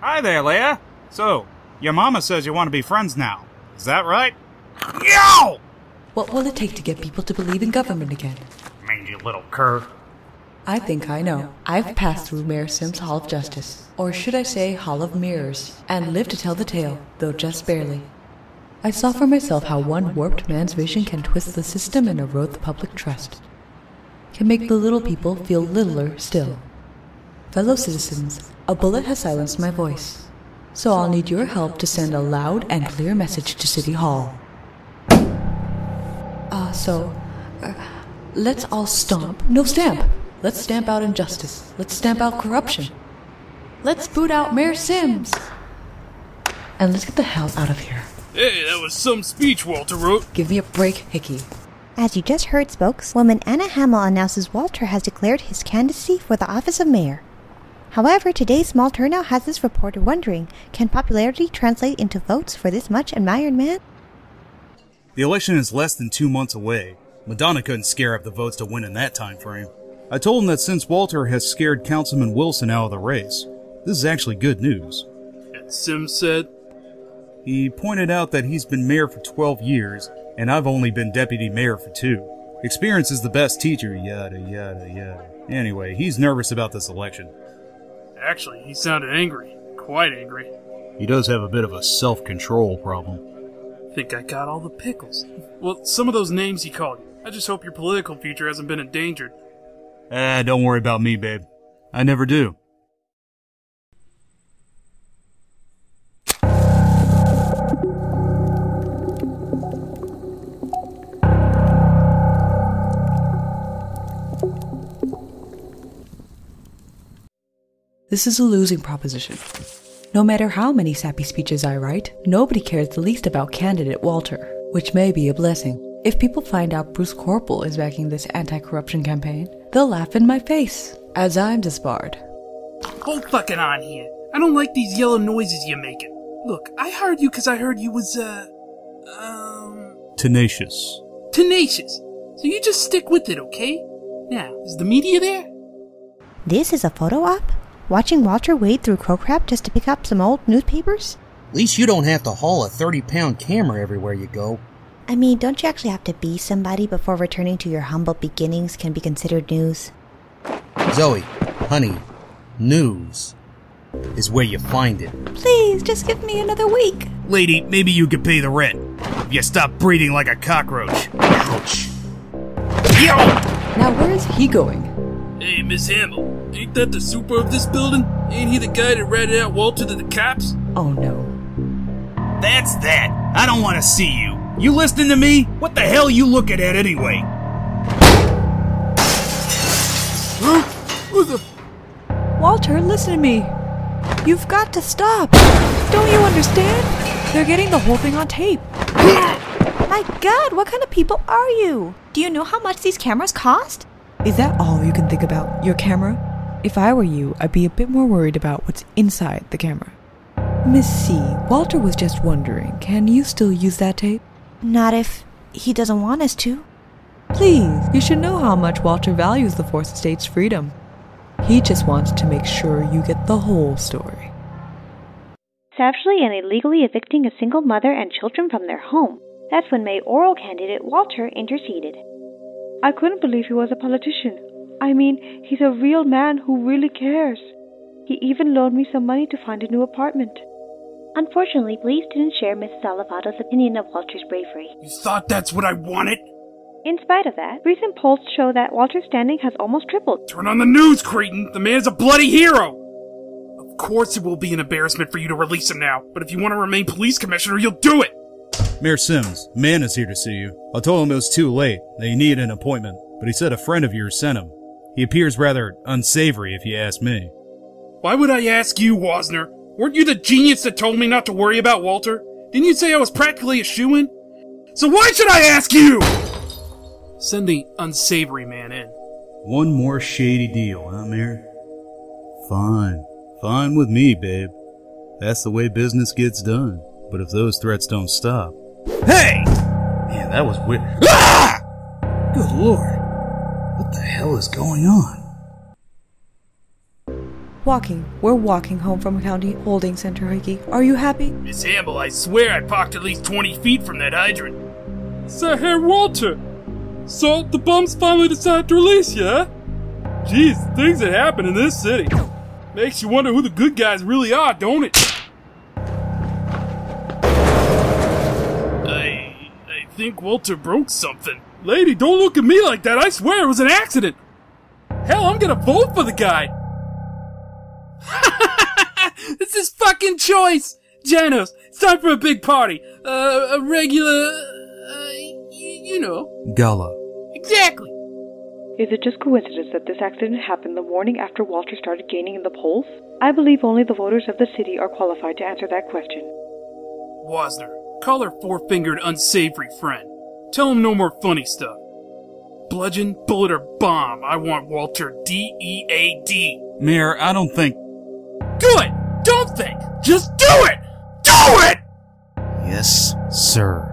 Hi there, Leia. So, your mama says you want to be friends now. Is that right? Yo! What will it take to get people to believe in government again? Mangy little cur. I think I know. I've passed through Mayor Sim's Hall of Justice, or should I say Hall of Mirrors, and lived to tell the tale, though just barely. I saw for myself how one warped man's vision can twist the system and erode the public trust, can make the little people feel littler still. Fellow citizens, a bullet has silenced my voice, so I'll need your help to send a loud and clear message to City Hall. Ah, uh, so, uh, let's all stomp. No, stamp! Let's stamp out injustice. Let's stamp out corruption. Let's boot out Mayor Sims! And let's get the hell out of here. Hey, that was some speech Walter wrote. Give me a break, Hickey. As you just heard, spokeswoman Anna Hamill announces Walter has declared his candidacy for the office of mayor. However, today's small turnout has this reporter wondering can popularity translate into votes for this much admired man? The election is less than two months away. Madonna couldn't scare up the votes to win in that time frame. I told him that since Walter has scared Councilman Wilson out of the race, this is actually good news. And Sims said? He pointed out that he's been mayor for 12 years, and I've only been deputy mayor for two. Experience is the best teacher, yada yada yada. Anyway, he's nervous about this election. Actually, he sounded angry. Quite angry. He does have a bit of a self control problem. Think I got all the pickles. Well, some of those names he called you. I just hope your political future hasn't been endangered. Ah, don't worry about me, babe. I never do. This is a losing proposition. No matter how many sappy speeches I write, nobody cares the least about candidate Walter, which may be a blessing. If people find out Bruce Corporal is backing this anti corruption campaign, they'll laugh in my face, as I'm disbarred. Hold fucking on here. I don't like these yellow noises you're making. Look, I hired you because I heard you was, uh, um. Tenacious. Tenacious. So you just stick with it, okay? Now, is the media there? This is a photo op? Watching Walter wade through crow crap just to pick up some old newspapers? At least you don't have to haul a 30 pound camera everywhere you go. I mean, don't you actually have to be somebody before returning to your humble beginnings can be considered news? Zoe, honey, news is where you find it. Please, just give me another week. Lady, maybe you could pay the rent. If you stop breeding like a cockroach. Ouch. Yo! Now, where is he going? Hey, Miss Hamill, ain't that the super of this building? Ain't he the guy that ratted out Walter to the cops? Oh no. That's that. I don't want to see you. You listening to me? What the hell you looking at anyway? Walter, listen to me. You've got to stop. Don't you understand? They're getting the whole thing on tape. My god, what kind of people are you? Do you know how much these cameras cost? Is that all you can think about? Your camera? If I were you, I'd be a bit more worried about what's inside the camera. Miss C, Walter was just wondering, can you still use that tape? Not if he doesn't want us to. Please, you should know how much Walter values the Fourth Estate's freedom. He just wants to make sure you get the whole story. Savagely and illegally evicting a single mother and children from their home. That's when mayoral candidate Walter interceded. I couldn't believe he was a politician. I mean, he's a real man who really cares. He even loaned me some money to find a new apartment. Unfortunately, police didn't share Mrs. Olivato's opinion of Walter's bravery. You thought that's what I wanted? In spite of that, recent polls show that Walter's standing has almost tripled. Turn on the news, Creighton! The man's a bloody hero! Of course it will be an embarrassment for you to release him now, but if you want to remain police commissioner, you'll do it! Mayor Sims, man is here to see you. I told him it was too late, that he needed an appointment, but he said a friend of yours sent him. He appears rather unsavory, if you ask me. Why would I ask you, Wozner? Weren't you the genius that told me not to worry about Walter? Didn't you say I was practically a shoo-in? So why should I ask you? Send the unsavory man in. One more shady deal, huh, Mayor? Fine. Fine with me, babe. That's the way business gets done. But if those threats don't stop. Hey! Man, that was weird. Ah! Good lord. What the hell is going on? Walking. We're walking home from County Holding Center, Hickey. Are you happy? Miss Hamill, I swear I parked at least 20 feet from that hydrant. Sir Herr Walter! So, the bums finally decided to release you, huh? Jeez, things that happen in this city. Makes you wonder who the good guys really are, don't it? I. I think Walter broke something. Lady, don't look at me like that. I swear it was an accident. Hell, I'm gonna vote for the guy. it's his fucking choice. Janos, it's time for a big party. Uh, a regular, uh, y- you know. Gala. Exactly. Is it just coincidence that this accident happened the morning after Walter started gaining in the polls? I believe only the voters of the city are qualified to answer that question. Wasner, call her four-fingered unsavory friend. Tell him no more funny stuff. Bludgeon, bullet, or bomb. I want Walter D-E-A-D. Mayor, I don't think. Good! Don't think! Just do it! Do it! Yes, sir.